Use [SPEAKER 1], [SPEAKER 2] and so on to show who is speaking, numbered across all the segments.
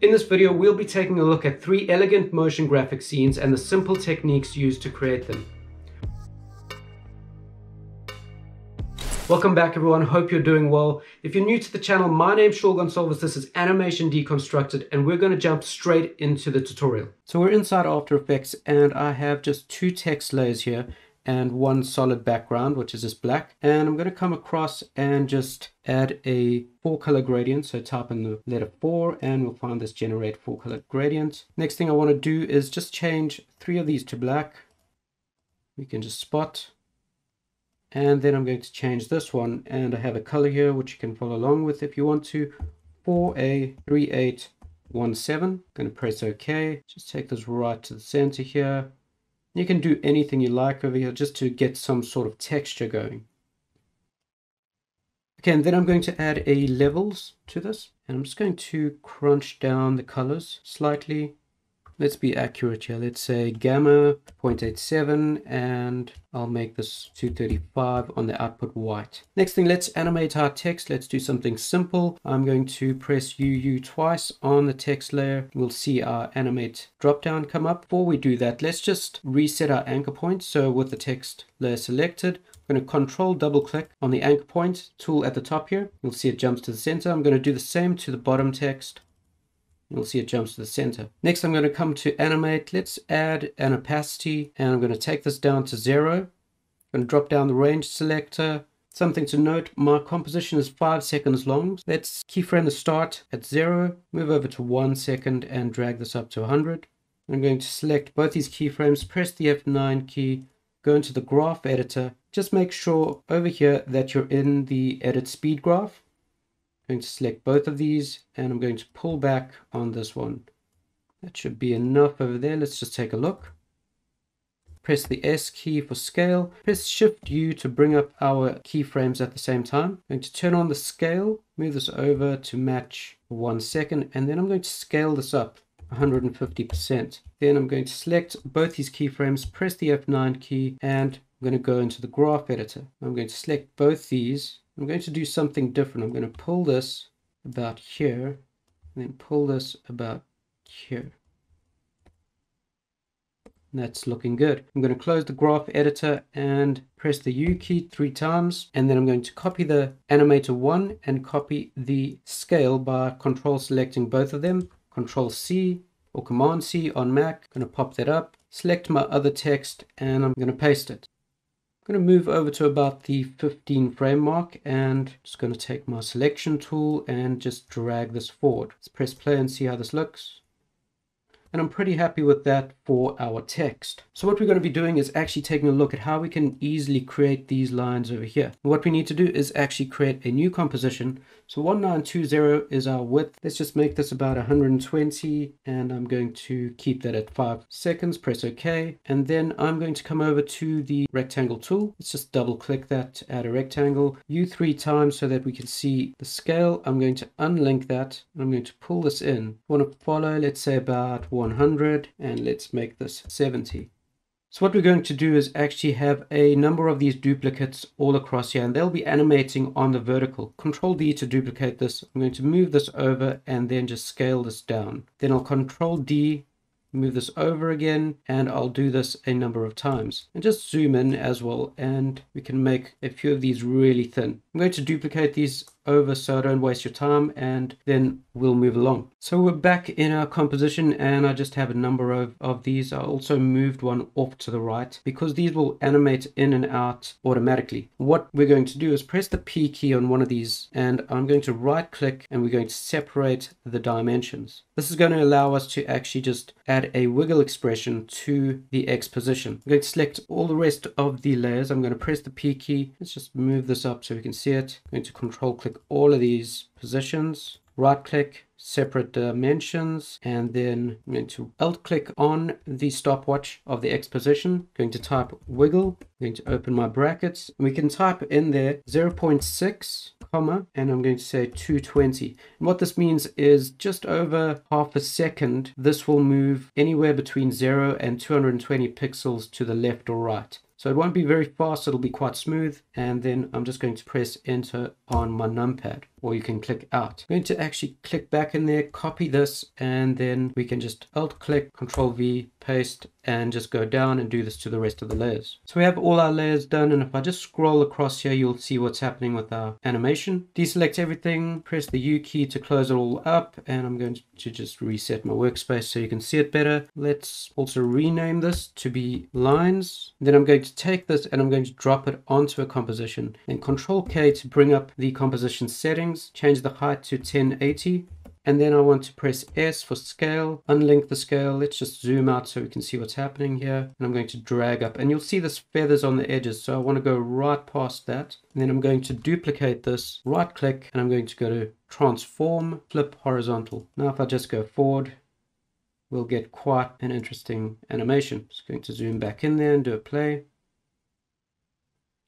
[SPEAKER 1] In this video, we'll be taking a look at three elegant motion graphic scenes and the simple techniques used to create them. Welcome back everyone, hope you're doing well. If you're new to the channel, my name's Shaul Gonsalves, this is Animation Deconstructed and we're going to jump straight into the tutorial. So we're inside After Effects and I have just two text layers here and one solid background, which is just black. And I'm going to come across and just add a four color gradient. So type in the letter four and we'll find this generate four color gradient. Next thing I want to do is just change three of these to black. We can just spot and then I'm going to change this one and I have a color here which you can follow along with if you want to 4A3817 I'm going to press OK just take this right to the center here you can do anything you like over here just to get some sort of texture going. Okay and then I'm going to add a levels to this and I'm just going to crunch down the colors slightly let's be accurate here. Let's say gamma 0.87 and I'll make this 235 on the output white. Next thing, let's animate our text. Let's do something simple. I'm going to press UU twice on the text layer. We'll see our animate drop-down come up. Before we do that, let's just reset our anchor point. So with the text layer selected, I'm going to control double click on the anchor point tool at the top here. You'll see it jumps to the center. I'm going to do the same to the bottom text. You'll see it jumps to the center. Next, I'm going to come to animate. Let's add an opacity and I'm going to take this down to zero. I'm going to drop down the range selector. Something to note, my composition is five seconds long. Let's keyframe the start at zero, move over to one second and drag this up to 100. I'm going to select both these keyframes, press the F9 key, go into the graph editor. Just make sure over here that you're in the edit speed graph going to select both of these and I'm going to pull back on this one. That should be enough over there. Let's just take a look. Press the S key for scale. Press Shift U to bring up our keyframes at the same time. I'm going to turn on the scale, move this over to match one second, and then I'm going to scale this up 150%. Then I'm going to select both these keyframes, press the F9 key, and I'm going to go into the graph editor. I'm going to select both these I'm going to do something different. I'm going to pull this about here and then pull this about here. That's looking good. I'm going to close the graph editor and press the U key three times. And then I'm going to copy the animator one and copy the scale by control selecting both of them. Control C or Command C on Mac. I'm going to pop that up, select my other text and I'm going to paste it. I'm going to move over to about the 15 frame mark and just going to take my selection tool and just drag this forward. Let's press play and see how this looks and I'm pretty happy with that for our text. So what we're going to be doing is actually taking a look at how we can easily create these lines over here. What we need to do is actually create a new composition. So 1920 is our width. Let's just make this about 120 and I'm going to keep that at 5 seconds, press OK. And then I'm going to come over to the rectangle tool. Let's just double click that to add a rectangle. U three times so that we can see the scale. I'm going to unlink that. I'm going to pull this in. I want to follow, let's say about 100 and let's make this 70. So what we're going to do is actually have a number of these duplicates all across here and they'll be animating on the vertical. Control D to duplicate this. I'm going to move this over and then just scale this down. Then I'll Control D move this over again and I'll do this a number of times and just zoom in as well and we can make a few of these really thin. I'm going to duplicate these over so I don't waste your time and then we'll move along. So we're back in our composition and I just have a number of, of these. I also moved one off to the right because these will animate in and out automatically. What we're going to do is press the P key on one of these and I'm going to right click and we're going to separate the dimensions. This is going to allow us to actually just add a wiggle expression to the X position. I'm going to select all the rest of the layers. I'm going to press the P key. Let's just move this up so we can see it. I'm going to control click all of these positions, right click, separate dimensions, and then I'm going to alt click on the stopwatch of the X position, going to type wiggle, I'm going to open my brackets, we can type in there 0.6 comma and I'm going to say 220 and what this means is just over half a second this will move anywhere between 0 and 220 pixels to the left or right so it won't be very fast, it'll be quite smooth. And then I'm just going to press enter on my numpad. Or you can click out. I'm going to actually click back in there, copy this, and then we can just alt click, control V, paste, and just go down and do this to the rest of the layers. So we have all our layers done, and if I just scroll across here, you'll see what's happening with our animation. Deselect everything, press the U key to close it all up, and I'm going to just reset my workspace so you can see it better. Let's also rename this to be lines. Then I'm going to take this and I'm going to drop it onto a composition. Then Control K to bring up the composition settings, change the height to 1080 and then I want to press S for scale, unlink the scale. Let's just zoom out so we can see what's happening here. And I'm going to drag up and you'll see this feathers on the edges. So I want to go right past that. And then I'm going to duplicate this, right click, and I'm going to go to transform, flip horizontal. Now if I just go forward, we'll get quite an interesting animation. Just going to zoom back in there and do a play.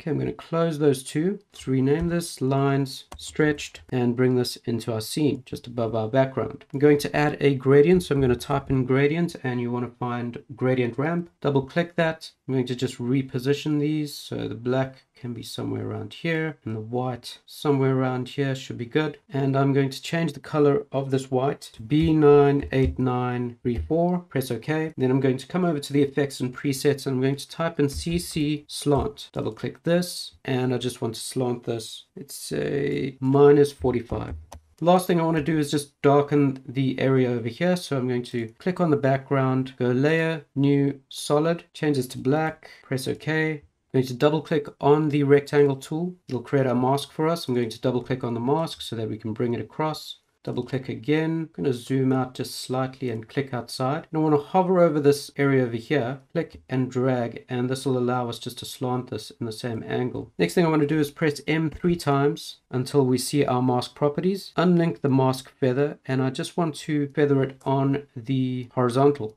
[SPEAKER 1] Okay, I'm going to close those two. Let's rename this lines stretched and bring this into our scene just above our background. I'm going to add a gradient. So I'm going to type in gradient and you want to find gradient ramp. Double click that. I'm going to just reposition these. So the black can be somewhere around here and the white somewhere around here should be good. And I'm going to change the color of this white to B98934 press OK. Then I'm going to come over to the effects and presets and I'm going to type in CC slant. Double click this and I just want to slant this. It's a minus 45 Last thing I want to do is just darken the area over here. So I'm going to click on the background, go layer, new, solid, change this to black, press OK. I'm going to double click on the rectangle tool. It'll create a mask for us. I'm going to double click on the mask so that we can bring it across. Double click again. I'm going to zoom out just slightly and click outside. And I want to hover over this area over here, click and drag, and this will allow us just to slant this in the same angle. Next thing I want to do is press M three times until we see our mask properties. Unlink the mask feather, and I just want to feather it on the horizontal.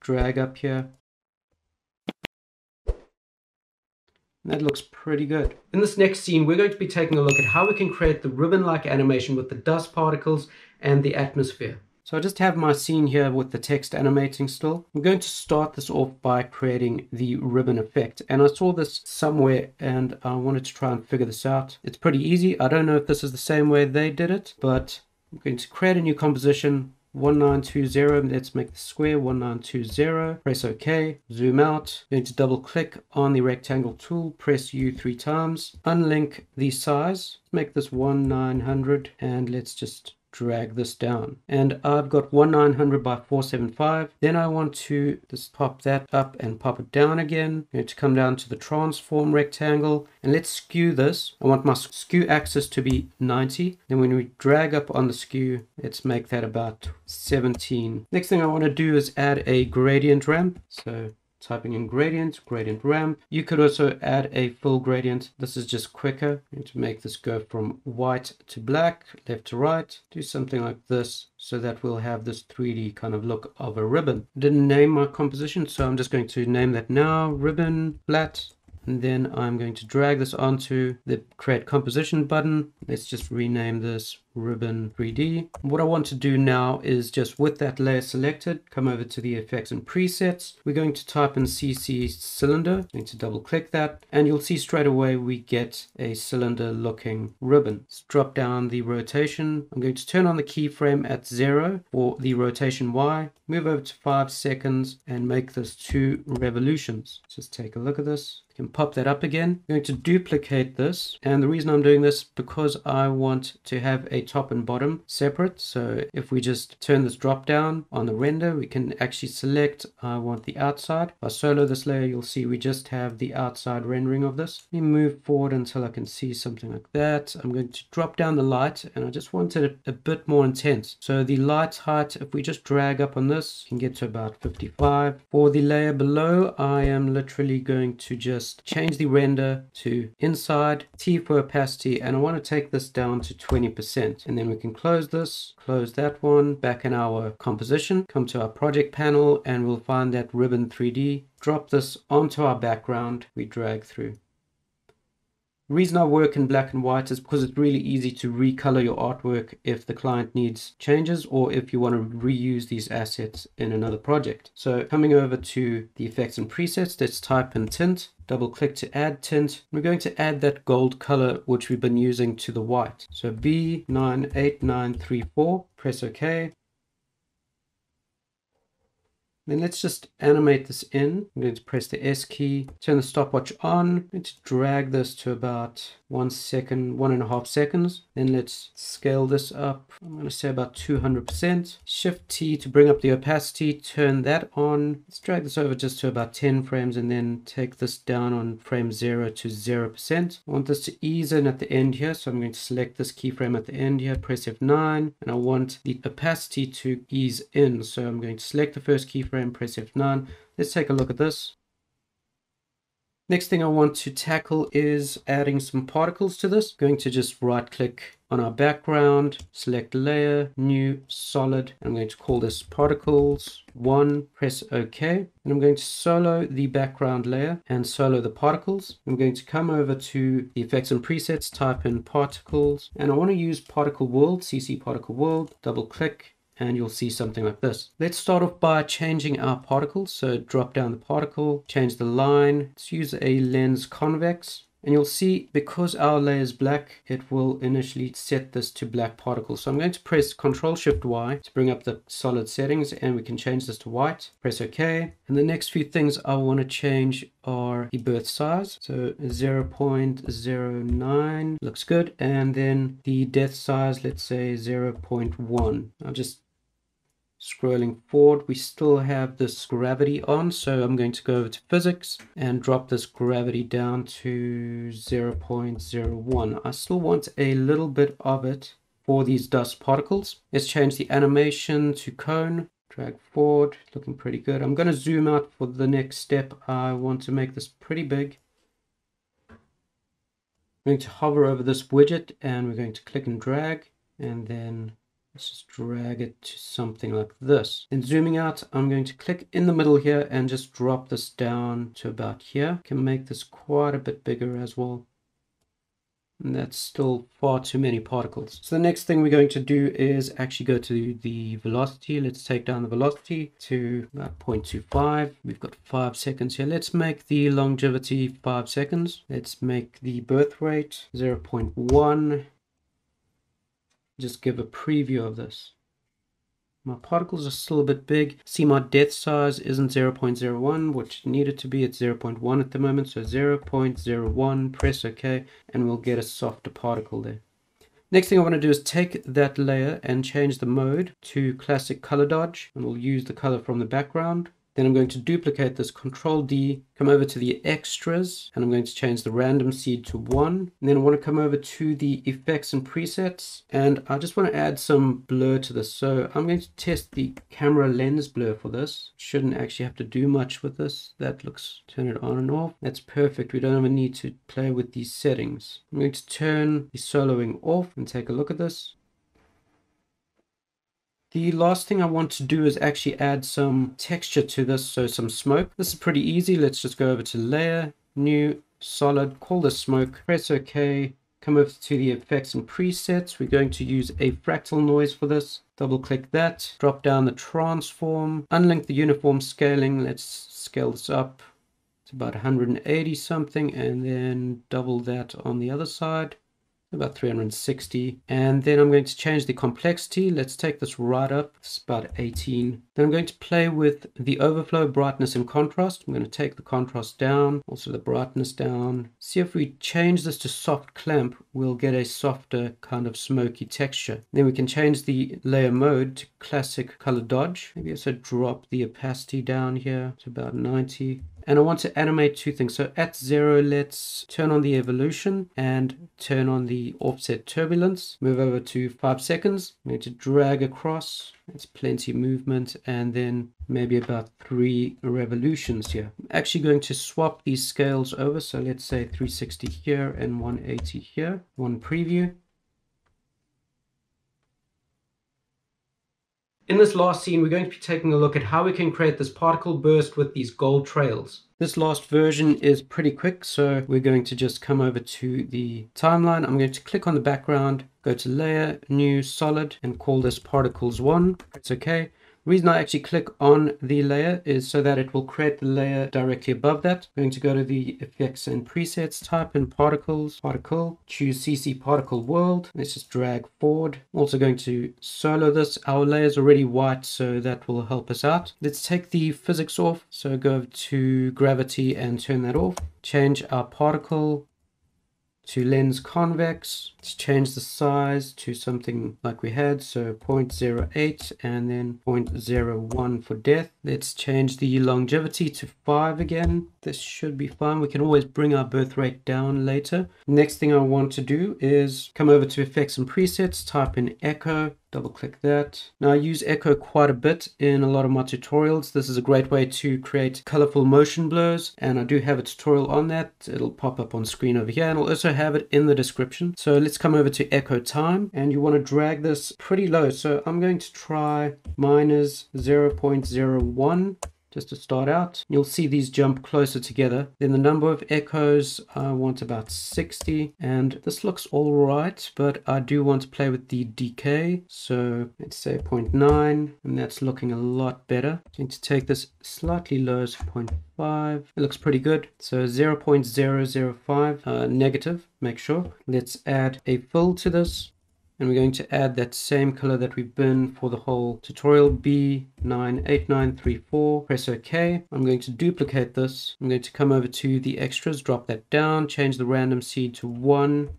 [SPEAKER 1] Drag up here, That looks pretty good. In this next scene, we're going to be taking a look at how we can create the ribbon-like animation with the dust particles and the atmosphere. So I just have my scene here with the text animating still. I'm going to start this off by creating the ribbon effect. And I saw this somewhere and I wanted to try and figure this out. It's pretty easy. I don't know if this is the same way they did it, but I'm going to create a new composition 1920 let's make the square 1920 press ok zoom out going to double click on the rectangle tool press u three times unlink the size make this 1900 and let's just drag this down. And I've got 1900 by 475 then I want to just pop that up and pop it down again. I'm going to come down to the transform rectangle. And let's skew this. I want my skew axis to be 90 then when we drag up on the skew let's make that about 17 next thing I want to do is add a gradient ramp. So typing in gradient, gradient ramp. You could also add a full gradient. This is just quicker to make this go from white to black, left to right. Do something like this so that we'll have this 3D kind of look of a ribbon. didn't name my composition, so I'm just going to name that now, ribbon, flat, and then I'm going to drag this onto the create composition button. Let's just rename this ribbon 3D. What I want to do now is just with that layer selected, come over to the effects and presets. We're going to type in CC cylinder. I'm going to double click that and you'll see straight away we get a cylinder looking ribbon. Let's drop down the rotation. I'm going to turn on the keyframe at zero for the rotation Y. Move over to five seconds and make this two revolutions. Just take a look at this can pop that up again. I'm going to duplicate this and the reason I'm doing this because I want to have a top and bottom separate. So if we just turn this drop down on the render, we can actually select, I want the outside. If I solo this layer, you'll see we just have the outside rendering of this. Let me move forward until I can see something like that. I'm going to drop down the light and I just want it a, bit more intense. So the light height, if we just drag up on this, can get to about 55. For the layer below, I am literally going to just change the render to inside, T for opacity, and I want to take this down to 20% and then we can close this, close that one, back in our composition, come to our project panel and we'll find that ribbon 3D, drop this onto our background, we drag through. Reason I work in black and white is because it's really easy to recolor your artwork if the client needs changes or if you want to reuse these assets in another project. So coming over to the effects and presets, let's type in tint double click to add tint. We're going to add that gold color which we've been using to the white. So B98934, press OK. Then let's just animate this in. I'm going to press the S key, turn the stopwatch on. Going to drag this to about one second, one and a half seconds. Then let's scale this up. I'm going to say about 200%. Shift T to bring up the opacity, turn that on. Let's drag this over just to about 10 frames and then take this down on frame 0 to 0%. I want this to ease in at the end here. So I'm going to select this keyframe at the end here, press F9, and I want the opacity to ease in. So I'm going to select the first keyframe press F9. Let's take a look at this. Next thing I want to tackle is adding some particles to this. I'm going to just right click on our background, select layer, new, solid. I'm going to call this particles one, press OK. And I'm going to solo the background layer and solo the particles. I'm going to come over to the effects and presets, type in particles, and I want to use particle world, CC particle world, double click, and you'll see something like this. Let's start off by changing our particles. So drop down the particle, change the line. Let's use a lens convex. And you'll see because our layer is black, it will initially set this to black particles. So I'm going to press Control Shift Y to bring up the solid settings and we can change this to white. Press OK. And the next few things I want to change are the birth size. So 0.09 looks good. And then the death size, let's say 0.1. I'll just Scrolling forward, we still have this gravity on, so I'm going to go over to physics and drop this gravity down to 0.01. I still want a little bit of it for these dust particles. Let's change the animation to cone, drag forward, looking pretty good. I'm going to zoom out for the next step. I want to make this pretty big. I'm going to hover over this widget and we're going to click and drag and then Let's just drag it to something like this. And zooming out, I'm going to click in the middle here and just drop this down to about here. Can make this quite a bit bigger as well. And that's still far too many particles. So the next thing we're going to do is actually go to the velocity. Let's take down the velocity to about 0.25. We've got five seconds here. Let's make the longevity five seconds. Let's make the birth rate 0.1 just give a preview of this. My particles are still a bit big. See my death size isn't 0.01, which needed to be at 0.1 at the moment. So 0.01, press OK, and we'll get a softer particle there. Next thing I want to do is take that layer and change the mode to classic color dodge. And we'll use the color from the background. Then I'm going to duplicate this, Control D, come over to the extras, and I'm going to change the random seed to one. And then I want to come over to the effects and presets, and I just want to add some blur to this. So I'm going to test the camera lens blur for this. Shouldn't actually have to do much with this. That looks, turn it on and off. That's perfect. We don't even need to play with these settings. I'm going to turn the soloing off and take a look at this. The last thing I want to do is actually add some texture to this, so some smoke. This is pretty easy. Let's just go over to layer, new, solid, call this smoke, press OK, come over to the effects and presets. We're going to use a fractal noise for this. Double click that, drop down the transform, unlink the uniform scaling. Let's scale this up to about 180 something and then double that on the other side about 360 and then I'm going to change the complexity. Let's take this right up. It's about 18 then I'm going to play with the overflow brightness and contrast. I'm going to take the contrast down also the brightness down. See if we change this to soft clamp we'll get a softer kind of smoky texture. Then we can change the layer mode to classic color dodge maybe also drop the opacity down here to about 90 and I want to animate two things. So at zero, let's turn on the evolution and turn on the offset turbulence. Move over to five seconds. I'm going to drag across. That's plenty movement. And then maybe about three revolutions here. I'm actually going to swap these scales over. So let's say 360 here and 180 here. One preview. In this last scene, we're going to be taking a look at how we can create this particle burst with these gold trails. This last version is pretty quick, so we're going to just come over to the timeline. I'm going to click on the background, go to layer, new, solid, and call this particles one. It's okay reason I actually click on the layer is so that it will create the layer directly above that. I'm going to go to the effects and presets, type in particles, particle, choose CC particle world. Let's just drag forward. Also going to solo this. Our layer is already white, so that will help us out. Let's take the physics off. So go to gravity and turn that off. Change our particle to lens convex. Let's change the size to something like we had, so 0.08 and then 0.01 for death. Let's change the longevity to 5 again. This should be fine. We can always bring our birth rate down later. Next thing I want to do is come over to effects and presets, type in echo, double click that. Now I use echo quite a bit in a lot of my tutorials. This is a great way to create colorful motion blurs and I do have a tutorial on that. It'll pop up on screen over here and I'll also have it in the description. So let's come over to echo time and you want to drag this pretty low. So I'm going to try minus 0.01 just to start out. You'll see these jump closer together. Then the number of echoes, I want about 60. And this looks all right, but I do want to play with the decay. So let's say 0.9, and that's looking a lot better. I need to take this slightly lower, so 0.5. It looks pretty good. So 0.005 uh, negative, make sure. Let's add a fill to this and we're going to add that same color that we've been for the whole tutorial B98934 press OK. I'm going to duplicate this. I'm going to come over to the extras drop that down change the random seed to 1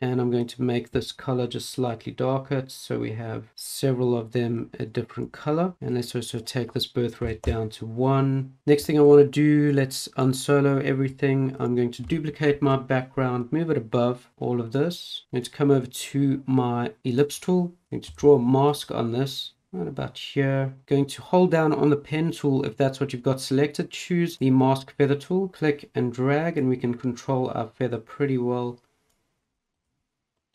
[SPEAKER 1] and I'm going to make this color just slightly darker. So we have several of them a different color. And let's also take this birth rate down to one. Next thing I want to do let's unsolo everything. I'm going to duplicate my background move it above all of this. I'm going to come over to my ellipse tool. I'm going to draw a mask on this. Right about here. Going to hold down on the pen tool if that's what you've got selected. Choose the mask feather tool, click and drag and we can control our feather pretty well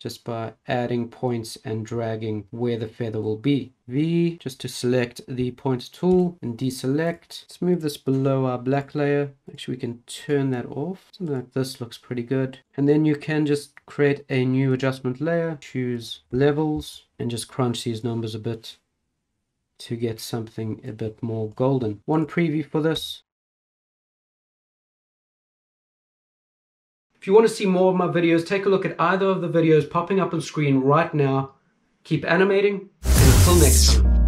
[SPEAKER 1] just by adding points and dragging where the feather will be. V, just to select the point tool and deselect. Let's move this below our black layer. Actually, we can turn that off. Something like this looks pretty good. And then you can just create a new adjustment layer, choose levels, and just crunch these numbers a bit to get something a bit more golden. One preview for this, If you want to see more of my videos, take a look at either of the videos popping up on screen right now. Keep animating, and until next time.